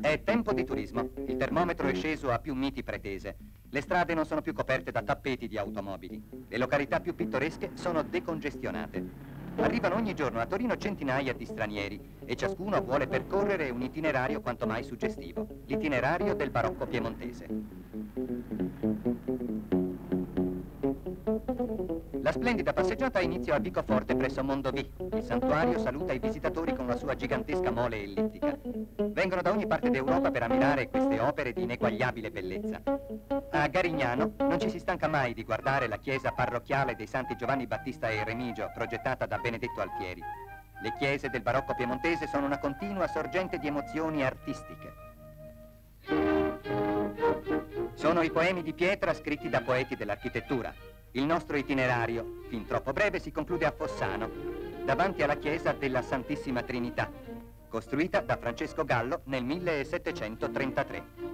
È tempo di turismo. Il termometro è sceso a più miti pretese. Le strade non sono più coperte da tappeti di automobili. Le località più pittoresche sono decongestionate. Arrivano ogni giorno a Torino centinaia di stranieri e ciascuno vuole percorrere un itinerario quanto mai suggestivo, l'itinerario del barocco piemontese. La splendida passeggiata inizia a Vicoforte presso Mondovì. Il santuario saluta i visitatori la sua gigantesca mole ellittica. Vengono da ogni parte d'Europa per ammirare queste opere di ineguagliabile bellezza. A Garignano non ci si stanca mai di guardare la chiesa parrocchiale dei Santi Giovanni Battista e Remigio, progettata da Benedetto Alfieri. Le chiese del barocco piemontese sono una continua sorgente di emozioni artistiche. Sono i poemi di pietra scritti da poeti dell'architettura. Il nostro itinerario, fin troppo breve, si conclude a Fossano, davanti alla chiesa della Santissima Trinità, costruita da Francesco Gallo nel 1733.